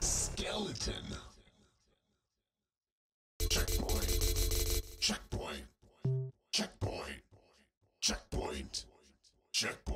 Skeleton. Checkpoint. Checkpoint. Checkpoint. Checkpoint. Checkpoint.